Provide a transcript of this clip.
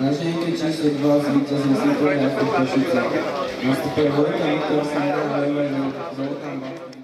Na ziemi číslo 2 s vítězem Super Jakob Košice. Nastupuje Vojta Viktor Sandra Zoltán Balkový.